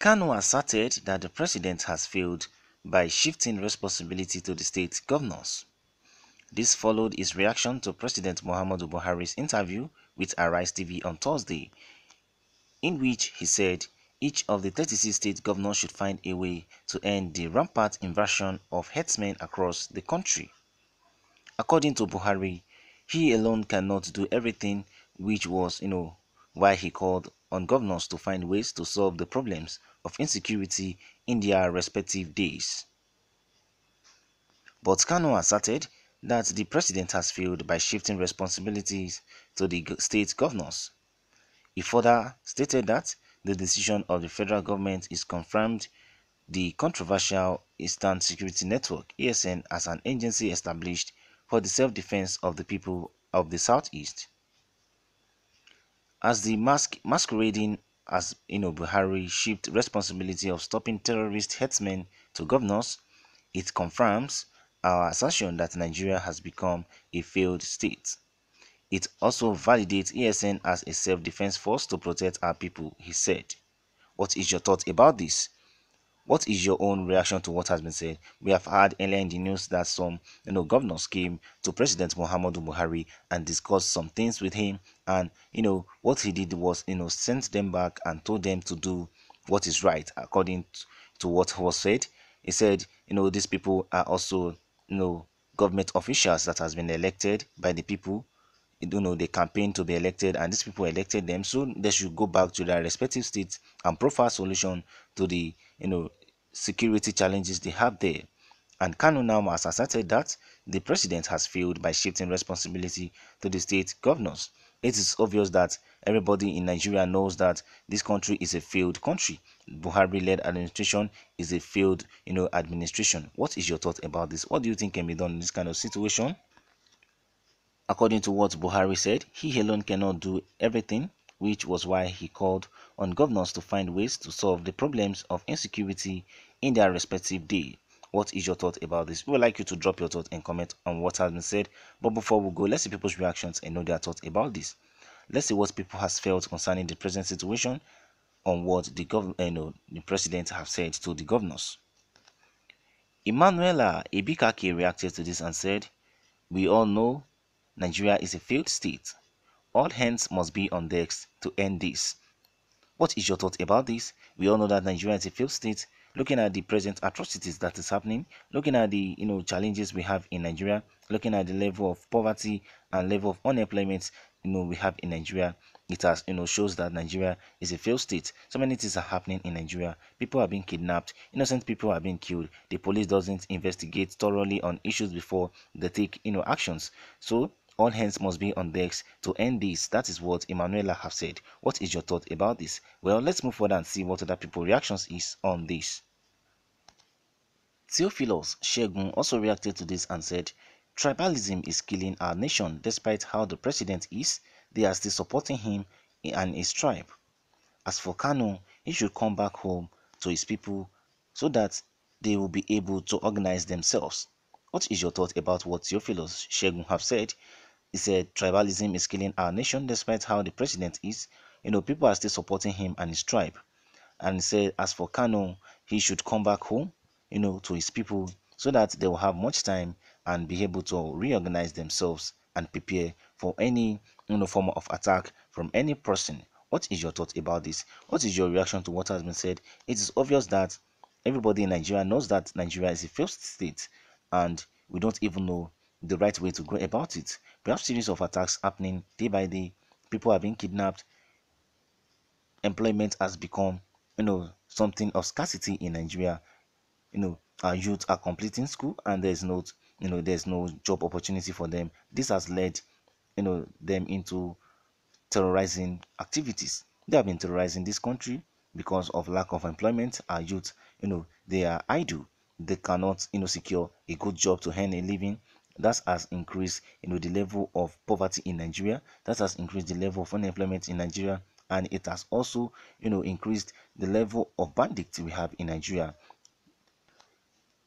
Kanu asserted that the president has failed by shifting responsibility to the state governors. This followed his reaction to President Muhammadu Buhari's interview with Arise TV on Thursday, in which he said each of the 36 state governors should find a way to end the rampant invasion of herdsmen across the country. According to Buhari, he alone cannot do everything, which was, you know, why he called on governors to find ways to solve the problems of insecurity in their respective days. But Kanu asserted that the president has failed by shifting responsibilities to the state governors. He further stated that the decision of the federal government is confirmed the controversial Eastern Security Network ESN as an agency established for the self-defense of the people of the southeast. As the mask masquerading as you know Buhari shift responsibility of stopping terrorist headsmen to governors, it confirms our assertion that Nigeria has become a failed state. It also validates ESN as a self-defense force to protect our people, he said. What is your thought about this? What is your own reaction to what has been said? We have heard earlier in the news that some you know governors came to President Muhammadu Buhari and discussed some things with him and you know what he did was you know sent them back and told them to do what is right according to what was said. He said, you know, these people are also you know government officials that has been elected by the people you know they campaign to be elected and these people elected them so they should go back to their respective states and profile solution to the you know security challenges they have there and Kanu now has asserted that the president has failed by shifting responsibility to the state governors it is obvious that everybody in Nigeria knows that this country is a failed country. Buhari-led administration is a failed, you know, administration. What is your thought about this? What do you think can be done in this kind of situation? According to what Buhari said, he alone cannot do everything, which was why he called on governors to find ways to solve the problems of insecurity in their respective day. What is your thought about this? We would like you to drop your thought and comment on what has been said. But before we go, let's see people's reactions and know their thoughts about this. Let's see what people has felt concerning the present situation on what the government, eh, you know, the president have said to the governors. Emanuela Ibikake reacted to this and said, "We all know Nigeria is a failed state. All hands must be on decks to end this." What is your thought about this? We all know that Nigeria is a failed state looking at the present atrocities that is happening, looking at the you know challenges we have in Nigeria, looking at the level of poverty and level of unemployment you know we have in Nigeria, it has you know shows that Nigeria is a failed state. So many things are happening in Nigeria. People are being kidnapped, innocent people are being killed. The police doesn't investigate thoroughly on issues before they take you know actions. So all hands must be on decks to end this. That is what Emanuela have said. What is your thought about this? Well, let's move forward and see what other people reactions is on this. Theophilus Shegun also reacted to this and said, Tribalism is killing our nation despite how the president is, they are still supporting him and his tribe. As for Kanu, he should come back home to his people so that they will be able to organize themselves. What is your thought about what Theophilus Shegun have said? He said tribalism is killing our nation despite how the president is. You know, people are still supporting him and his tribe. And he said as for Kanu, he should come back home you know, to his people so that they will have much time and be able to reorganize themselves and prepare for any you know, form of attack from any person. What is your thought about this? What is your reaction to what has been said? It is obvious that everybody in Nigeria knows that Nigeria is a first state and we don't even know the right way to go about it. We have series of attacks happening day by day. People are being kidnapped. Employment has become, you know, something of scarcity in Nigeria you know our youth are completing school and there's no you know there's no job opportunity for them this has led you know them into terrorizing activities they have been terrorizing this country because of lack of employment our youth you know they are idle they cannot you know secure a good job to earn a living that has increased you know the level of poverty in nigeria. That has increased the level of unemployment in nigeria. And it has also you know increased the level of bandits we have in nigeria.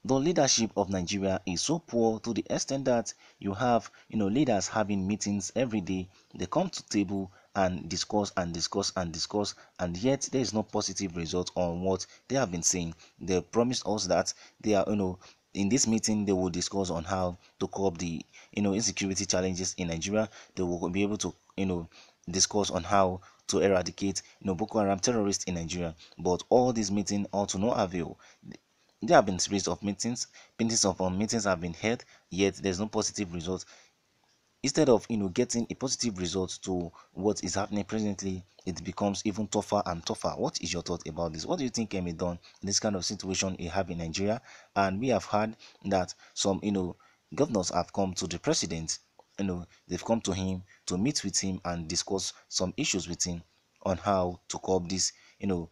The leadership of Nigeria is so poor to the extent that you have, you know, leaders having meetings every day. They come to table and discuss and discuss and discuss and yet there is no positive result on what they have been saying. They promised us that they are you know in this meeting they will discuss on how to cope the you know insecurity challenges in nigeria. They will be able to you know discuss on how to eradicate you know boko haram terrorists in nigeria. But all these meetings are to no avail. There have been series of meetings. Meetings of um, meetings have been held yet there's no positive result instead of you know getting a positive result to what is happening presently it becomes even tougher and tougher. What is your thought about this? What do you think can be done in this kind of situation we have in nigeria? And we have heard that some you know governors have come to the president you know they've come to him to meet with him and discuss some issues with him on how to cope this you know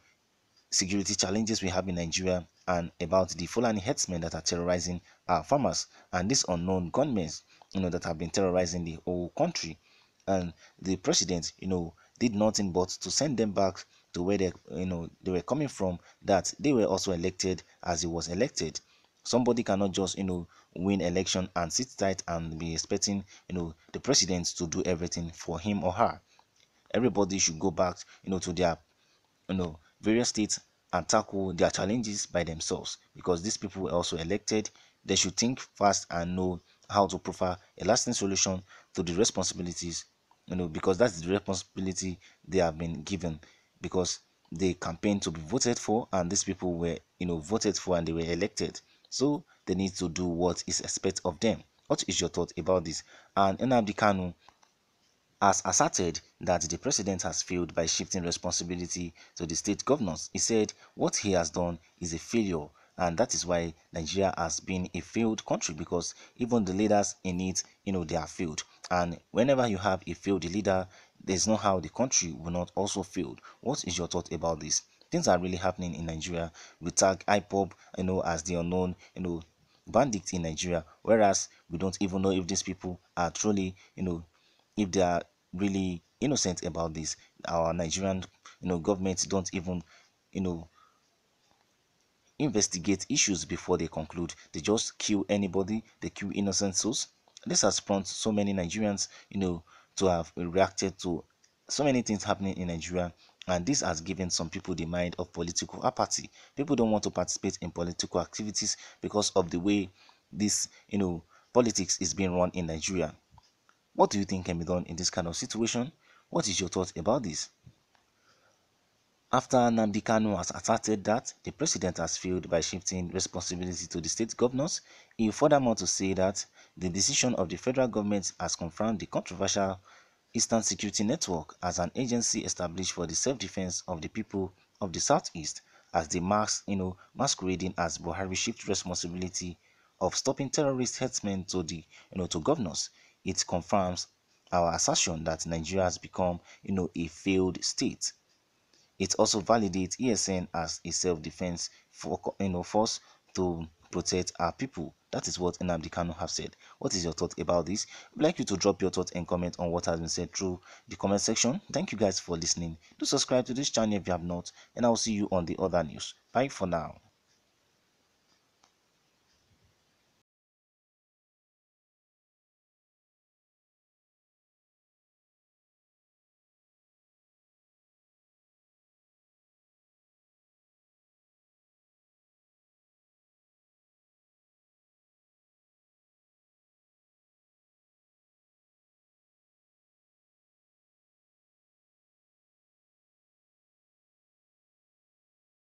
security challenges we have in nigeria and about the fulani herdsmen that are terrorizing our farmers and these unknown gunmen you know that have been terrorizing the whole country. And the president you know did nothing but to send them back to where they you know they were coming from that they were also elected as he was elected. Somebody cannot just you know win election and sit tight and be expecting you know the president to do everything for him or her. Everybody should go back you know to their you know various states and tackle their challenges by themselves because these people were also elected. They should think fast and know how to provide a lasting solution to the responsibilities you know because that's the responsibility they have been given because they campaigned to be voted for and these people were you know voted for and they were elected. So they need to do what is expected of them. What is your thought about this? And Nnamdi Kanu has asserted that the president has failed by shifting responsibility to the state governors. He said what he has done is a failure and that is why Nigeria has been a failed country because even the leaders in it, you know, they are failed. And whenever you have a failed leader, there's no how the country will not also fail. What is your thought about this? Things are really happening in Nigeria. We tag IPOB, you know, as the unknown, you know, bandits in Nigeria, whereas we don't even know if these people are truly, you know, if they are really innocent about this. Our Nigerian, you know, governments don't even, you know, investigate issues before they conclude. They just kill anybody, they kill innocent souls. This has prompted so many Nigerians, you know, to have reacted to so many things happening in Nigeria. And this has given some people the mind of political apathy. People don't want to participate in political activities because of the way this, you know, politics is being run in Nigeria. What do you think can be done in this kind of situation? What is your thought about this? After Nnamdi Kanu has asserted that the president has failed by shifting responsibility to the state governors, he furthermore to say that the decision of the federal government has confirmed the controversial Eastern Security Network as an agency established for the self-defense of the people of the southeast as the mass, you know, masquerading as Buhari shift responsibility of stopping terrorist herdsmen to the, you know, to governors. It confirms our assertion that Nigeria has become, you know, a failed state it also validates ESN as a self-defense for you know force to protect our people. That is what Nnamdi Kanu have said. What is your thought about this? I'd like you to drop your thoughts and comment on what has been said through the comment section. Thank you guys for listening. Do subscribe to this channel if you have not, and I'll see you on the other news. Bye for now.